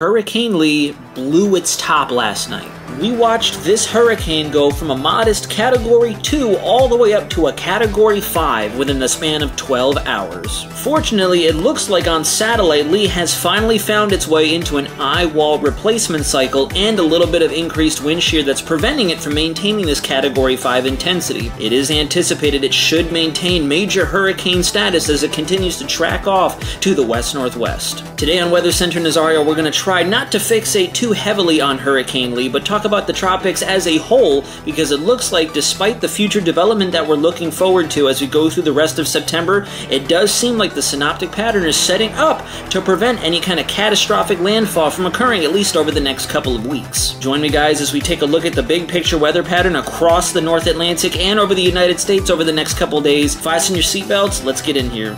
Hurricane Lee blew its top last night. We watched this hurricane go from a modest Category 2 all the way up to a Category 5 within the span of 12 hours. Fortunately, it looks like on satellite Lee has finally found its way into an eye wall replacement cycle and a little bit of increased wind shear that's preventing it from maintaining this Category 5 intensity. It is anticipated it should maintain major hurricane status as it continues to track off to the west-northwest. Today on Weather Center Nazario, we're going to try not to fixate too heavily on Hurricane Lee, but talk about the tropics as a whole, because it looks like despite the future development that we're looking forward to as we go through the rest of September, it does seem like the synoptic pattern is setting up to prevent any kind of catastrophic landfall from occurring at least over the next couple of weeks. Join me guys as we take a look at the big picture weather pattern across the North Atlantic and over the United States over the next couple days. Fasten your seatbelts, let's get in here.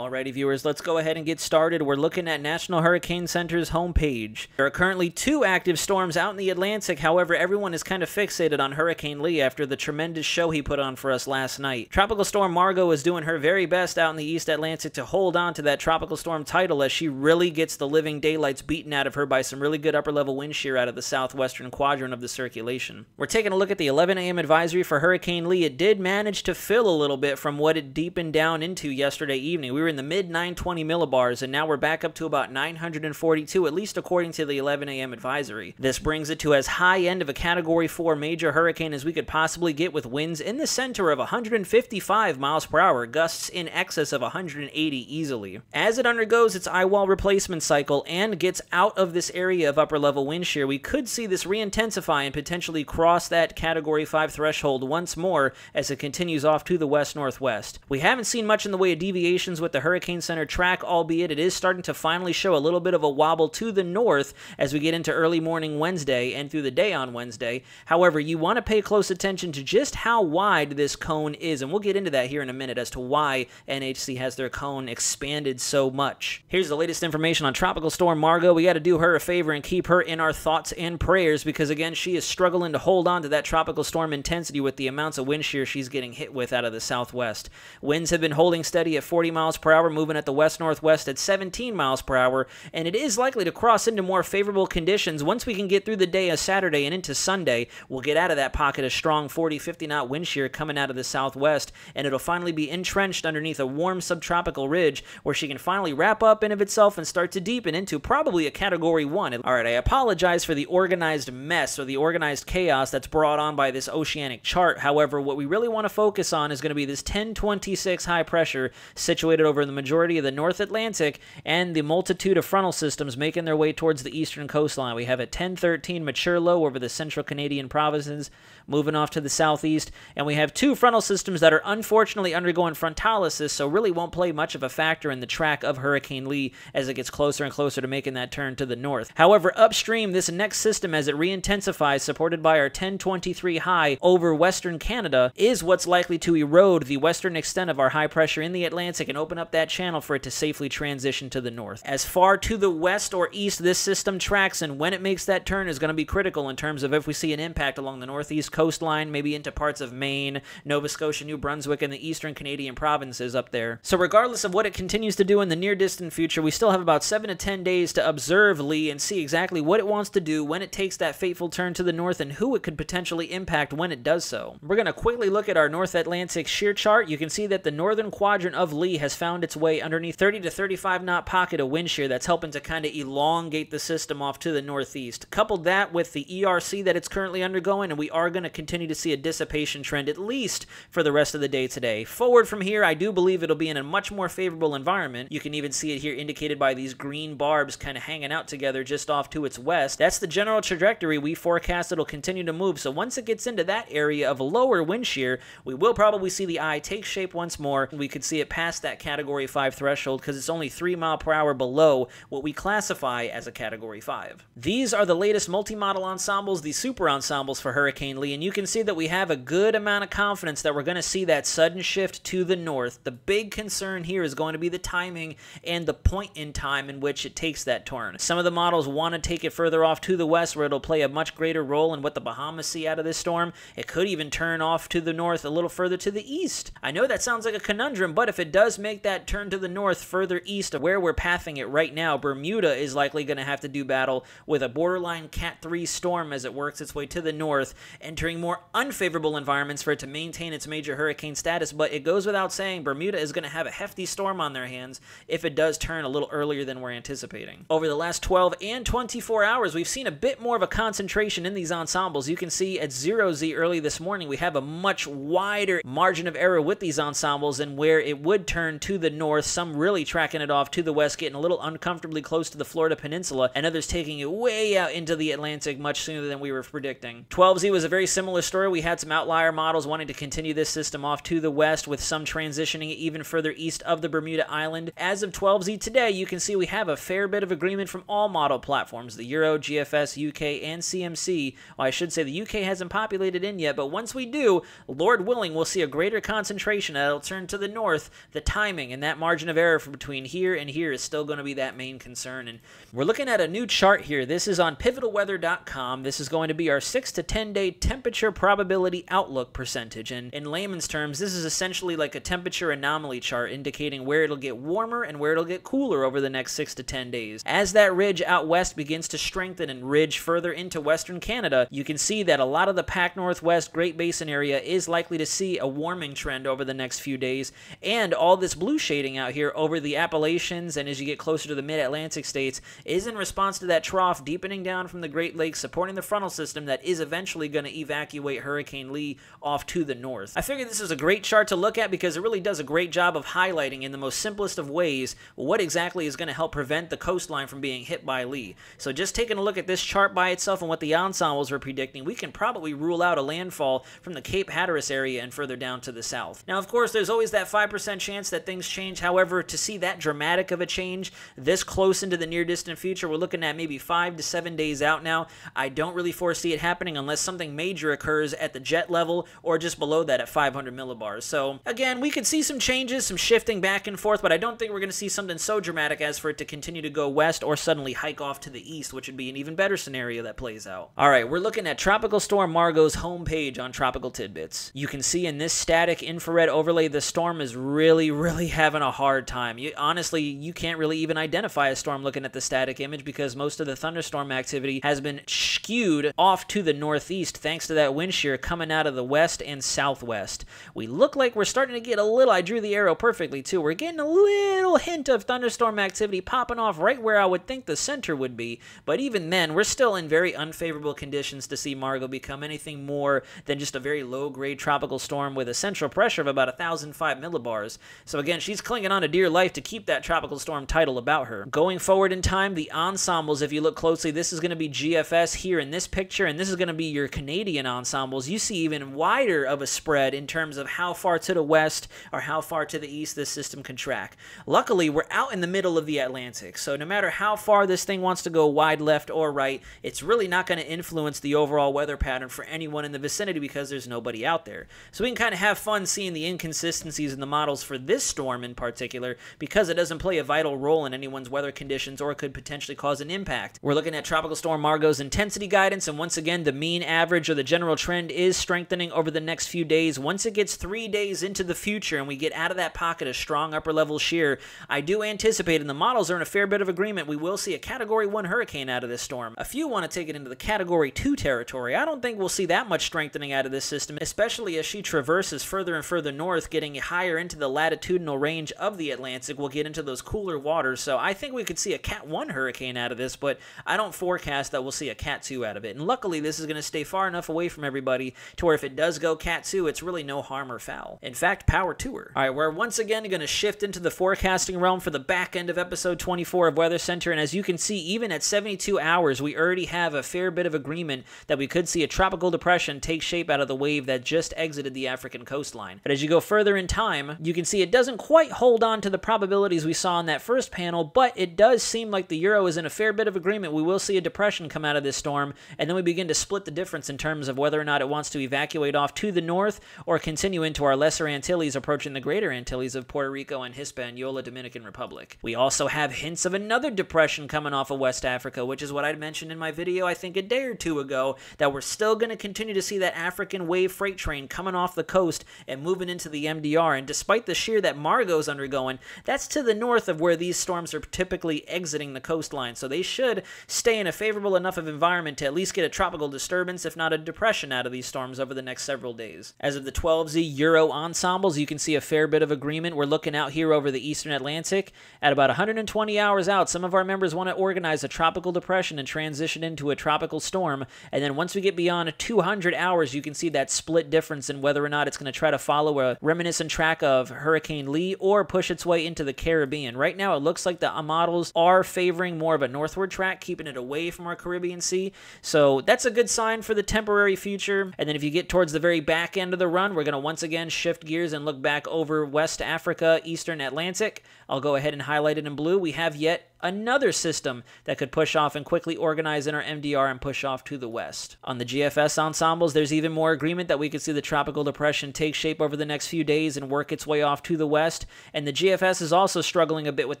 Alrighty, viewers, let's go ahead and get started. We're looking at National Hurricane Center's homepage. There are currently two active storms out in the Atlantic. However, everyone is kind of fixated on Hurricane Lee after the tremendous show he put on for us last night. Tropical Storm Margot is doing her very best out in the East Atlantic to hold on to that tropical storm title as she really gets the living daylights beaten out of her by some really good upper level wind shear out of the southwestern quadrant of the circulation. We're taking a look at the 11 a.m. advisory for Hurricane Lee. It did manage to fill a little bit from what it deepened down into yesterday evening. We were in the mid 920 millibars, and now we're back up to about 942, at least according to the 11 a.m. advisory. This brings it to as high end of a Category 4 major hurricane as we could possibly get with winds in the center of 155 miles per hour, gusts in excess of 180 easily. As it undergoes its eye wall replacement cycle and gets out of this area of upper level wind shear, we could see this re-intensify and potentially cross that Category 5 threshold once more as it continues off to the west-northwest. We haven't seen much in the way of deviations with the hurricane Hurricane Center track, albeit it is starting to finally show a little bit of a wobble to the north as we get into early morning Wednesday and through the day on Wednesday. However, you want to pay close attention to just how wide this cone is, and we'll get into that here in a minute as to why NHC has their cone expanded so much. Here's the latest information on Tropical Storm Margot. We got to do her a favor and keep her in our thoughts and prayers because, again, she is struggling to hold on to that tropical storm intensity with the amounts of wind shear she's getting hit with out of the southwest. Winds have been holding steady at 40 miles per hour, moving at the west northwest at 17 miles per hour, and it is likely to cross into more favorable conditions once we can get through the day of Saturday and into Sunday. We'll get out of that pocket of strong 40 50 knot wind shear coming out of the southwest, and it'll finally be entrenched underneath a warm subtropical ridge where she can finally wrap up in of itself and start to deepen into probably a category 1. All right, I apologize for the organized mess or the organized chaos that's brought on by this oceanic chart. However, what we really want to focus on is going to be this 1026 high pressure situated over the majority of the North Atlantic and the multitude of frontal systems making their way towards the eastern coastline. We have a 1013 mature low over the central Canadian provinces, moving off to the southeast, and we have two frontal systems that are unfortunately undergoing frontalysis, so really won't play much of a factor in the track of Hurricane Lee as it gets closer and closer to making that turn to the north. However, upstream, this next system, as it re-intensifies, supported by our 1023 high over western Canada, is what's likely to erode the western extent of our high pressure in the Atlantic and open up that channel for it to safely transition to the north. As far to the west or east this system tracks and when it makes that turn is going to be critical in terms of if we see an impact along the northeast coastline, maybe into parts of Maine, Nova Scotia, New Brunswick, and the eastern Canadian provinces up there. So regardless of what it continues to do in the near distant future, we still have about 7 to 10 days to observe Lee and see exactly what it wants to do when it takes that fateful turn to the north and who it could potentially impact when it does so. We're going to quickly look at our North Atlantic shear chart. You can see that the northern quadrant of Lee has found its way underneath 30 to 35 knot pocket of wind shear that's helping to kind of elongate the system off to the northeast. Coupled that with the ERC that it's currently undergoing, and we are going to continue to see a dissipation trend at least for the rest of the day today. Forward from here, I do believe it'll be in a much more favorable environment. You can even see it here indicated by these green barbs kind of hanging out together just off to its west. That's the general trajectory we forecast it'll continue to move. So once it gets into that area of lower wind shear, we will probably see the eye take shape once more. We could see it past that category Category 5 threshold because it's only 3 mile per hour below what we classify as a Category 5. These are the latest multi-model ensembles, the super ensembles for Hurricane Lee, and you can see that we have a good amount of confidence that we're going to see that sudden shift to the north. The big concern here is going to be the timing and the point in time in which it takes that turn. Some of the models want to take it further off to the west where it'll play a much greater role in what the Bahamas see out of this storm. It could even turn off to the north a little further to the east. I know that sounds like a conundrum, but if it does make that turn to the north further east of where we're pathing it right now, Bermuda is likely going to have to do battle with a borderline Cat 3 storm as it works its way to the north, entering more unfavorable environments for it to maintain its major hurricane status. But it goes without saying, Bermuda is going to have a hefty storm on their hands if it does turn a little earlier than we're anticipating. Over the last 12 and 24 hours, we've seen a bit more of a concentration in these ensembles. You can see at 0Z early this morning, we have a much wider margin of error with these ensembles and where it would turn to the north, some really tracking it off to the west, getting a little uncomfortably close to the Florida Peninsula, and others taking it way out into the Atlantic much sooner than we were predicting. 12Z was a very similar story. We had some outlier models wanting to continue this system off to the west with some transitioning even further east of the Bermuda Island. As of 12Z today, you can see we have a fair bit of agreement from all model platforms, the Euro, GFS, UK, and CMC. Well, I should say the UK hasn't populated in yet, but once we do, Lord willing, we'll see a greater concentration that'll turn to the north. The timing and that margin of error for between here and here is still going to be that main concern. And we're looking at a new chart here. This is on pivotalweather.com. This is going to be our 6 to 10 day temperature probability outlook percentage. And in layman's terms, this is essentially like a temperature anomaly chart indicating where it'll get warmer and where it'll get cooler over the next 6 to 10 days. As that ridge out west begins to strengthen and ridge further into western Canada, you can see that a lot of the Pac Northwest Great Basin area is likely to see a warming trend over the next few days. And all this blue out here over the Appalachians and as you get closer to the mid Atlantic states is in response to that trough deepening down from the Great Lakes, supporting the frontal system that is eventually going to evacuate Hurricane Lee off to the north. I figured this is a great chart to look at because it really does a great job of highlighting in the most simplest of ways what exactly is going to help prevent the coastline from being hit by Lee. So just taking a look at this chart by itself and what the ensembles are predicting, we can probably rule out a landfall from the Cape Hatteras area and further down to the south. Now, of course, there's always that 5% chance that things change. However, to see that dramatic of a change this close into the near distant future, we're looking at maybe five to seven days out now. I don't really foresee it happening unless something major occurs at the jet level or just below that at 500 millibars. So, again, we could see some changes, some shifting back and forth, but I don't think we're going to see something so dramatic as for it to continue to go west or suddenly hike off to the east, which would be an even better scenario that plays out. All right, we're looking at Tropical Storm Margot's homepage on Tropical Tidbits. You can see in this static infrared overlay, the storm is really, really having a hard time. You, honestly, you can't really even identify a storm looking at the static image because most of the thunderstorm activity has been skewed off to the northeast thanks to that wind shear coming out of the west and southwest. We look like we're starting to get a little, I drew the arrow perfectly too, we're getting a little hint of thunderstorm activity popping off right where I would think the center would be, but even then, we're still in very unfavorable conditions to see Margot become anything more than just a very low-grade tropical storm with a central pressure of about 1,005 millibars. So again, she's clinging on to dear life to keep that tropical storm title about her. Going forward in time, the ensembles, if you look closely, this is going to be GFS here in this picture, and this is going to be your Canadian ensembles. You see even wider of a spread in terms of how far to the west or how far to the east this system can track. Luckily, we're out in the middle of the Atlantic, so no matter how far this thing wants to go wide left or right, it's really not going to influence the overall weather pattern for anyone in the vicinity because there's nobody out there. So we can kind of have fun seeing the inconsistencies in the models for this storm in particular because it doesn't play a vital role in anyone's weather conditions or could potentially cause an impact. We're looking at Tropical Storm Margot's intensity guidance, and once again, the mean average or the general trend is strengthening over the next few days. Once it gets three days into the future and we get out of that pocket of strong upper level shear, I do anticipate, and the models are in a fair bit of agreement, we will see a Category 1 hurricane out of this storm. A few want to take it into the Category 2 territory. I don't think we'll see that much strengthening out of this system, especially as she traverses further and further north, getting higher into the latitudinal range of the Atlantic. We'll get into those cooler waters, so I think we could see a Cat 1 hurricane out of this, but I don't forecast that we'll see a Cat 2 out of it. And luckily, this is going to stay far enough away from everybody to where if it does go Cat 2, it's really no harm or foul. In fact, power to her. All right, we're once again going to shift into the forecasting realm for the back end of episode 24 of Weather Center, and as you can see, even at 72 hours, we already have a fair bit of agreement that we could see a tropical depression take shape out of the wave that just exited the African coastline. But as you go further in time, you can see it doesn't quite hold on to the probabilities we saw in that first panel, but it does seem like the Euro is in a fair bit of agreement. We will see a depression come out of this storm, and then we begin to split the difference in terms of whether or not it wants to evacuate off to the north or continue into our lesser Antilles approaching the greater Antilles of Puerto Rico and Hispaniola, Dominican Republic. We also have hints of another depression coming off of West Africa, which is what I'd mentioned in my video, I think, a day or two ago, that we're still going to continue to see that African wave freight train coming off the coast and moving into the MDR. And despite the shear that Undergoing, that's to the north of where these storms are typically exiting the coastline. So they should stay in a favorable enough of environment to at least get a tropical disturbance, if not a depression, out of these storms over the next several days. As of the 12Z Euro ensembles, you can see a fair bit of agreement. We're looking out here over the eastern Atlantic. At about 120 hours out, some of our members want to organize a tropical depression and transition into a tropical storm. And then once we get beyond 200 hours, you can see that split difference in whether or not it's going to try to follow a reminiscent track of Hurricane Lee or push its way into the Caribbean. Right now, it looks like the models are favoring more of a northward track, keeping it away from our Caribbean Sea. So that's a good sign for the temporary future. And then if you get towards the very back end of the run, we're going to once again shift gears and look back over West Africa, Eastern Atlantic. I'll go ahead and highlight it in blue. We have yet another system that could push off and quickly organize in our MDR and push off to the west. On the GFS ensembles, there's even more agreement that we could see the tropical depression take shape over the next few days and work its way off to the west. And the GFS is also struggling a bit with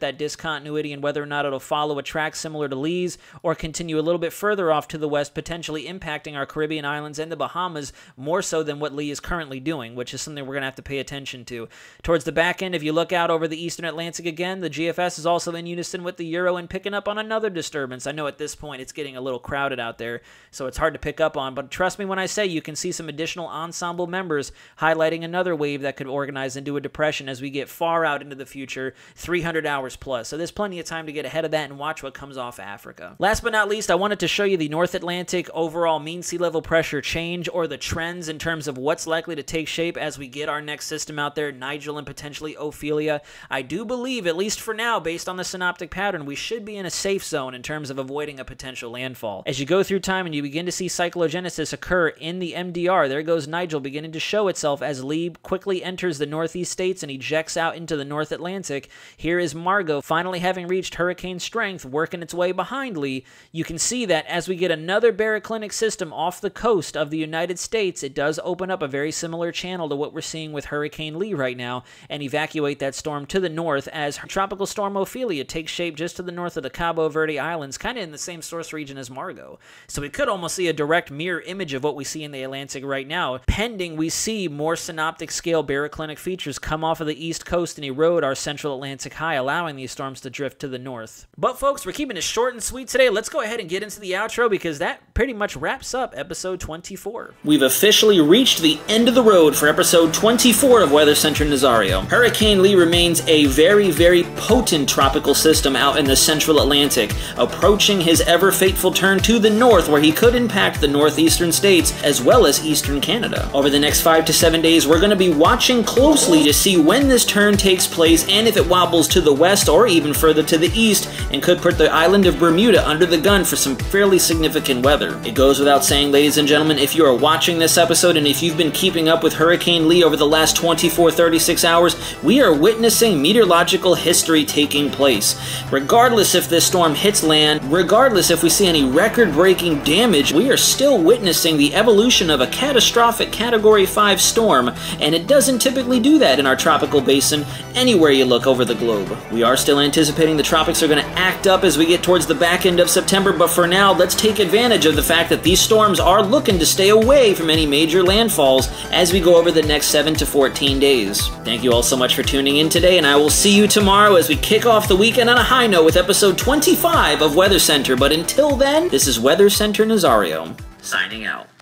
that discontinuity and whether or not it'll follow a track similar to Lee's or continue a little bit further off to the west, potentially impacting our Caribbean islands and the Bahamas more so than what Lee is currently doing, which is something we're going to have to pay attention to. Towards the back end, if you look out over the eastern Atlantic again, the GFS is also in unison with the Euro and picking up on another disturbance. I know at this point it's getting a little crowded out there, so it's hard to pick up on, but trust me when I say you can see some additional ensemble members highlighting another wave that could organize into a depression as we get far out into the future, 300 hours plus. So there's plenty of time to get ahead of that and watch what comes off Africa. Last but not least, I wanted to show you the North Atlantic overall mean sea level pressure change or the trends in terms of what's likely to take shape as we get our next system out there, Nigel and potentially Ophelia. I do believe, at least for now, based on the synoptic pattern, we should be in a safe zone in terms of avoiding a potential landfall. As you go through time and you begin to see cyclogenesis occur in the MDR, there goes Nigel beginning to show itself as Lee quickly enters the northeast states and ejects out into the North Atlantic. Here is Margot finally having reached hurricane strength, working its way behind Lee. You can see that as we get another baroclinic system off the coast of the United States, it does open up a very similar channel to what we're seeing with Hurricane Lee right now and evacuate that storm to the north as Tropical Storm Ophelia takes shape just to the north of the Cabo Verde Islands, kind of in the same source region as Margot. So we could almost see a direct mirror image of what we see in the Atlantic right now, pending we see more synoptic scale baroclinic features come off of the east coast and erode our central Atlantic high, allowing these storms to drift to the north. But folks, we're keeping it short and sweet today. Let's go ahead and get into the outro because that pretty much wraps up episode 24. We've officially reached the end of the road for episode 24 of Weather Center Nazario. Hurricane Lee remains a very, very potent tropical system out in the central Atlantic, approaching his ever fateful turn to the north where he could impact the northeastern states as well as eastern Canada. Over the next five to seven days, we're going to be watching closely to see when this turn takes place and if it wobbles to the west or even further to the east and could put the island of Bermuda under the gun for some fairly significant weather. It goes without saying, ladies and gentlemen, if you are watching this episode and if you've been keeping up with Hurricane Lee over the last 24 36 hours, we are witnessing meteorological history taking place. Regardless if this storm hits land, regardless if we see any record breaking damage, we are still witnessing the evolution of a catastrophic Category 5 storm, and it doesn't typically do that in our tropical basin anywhere you look over the globe. We are still anticipating the tropics are going to act up as we get towards the back end of September, but for now, let's take advantage of the fact that these storms are looking to stay away from any major landfalls as we go over the next 7 to 14 days. Thank you all so much for tuning in today, and I will see you tomorrow as we kick off the weekend on a high note with episode 25 of Weather Center. But until then, this is Weather Center Nazario, signing out.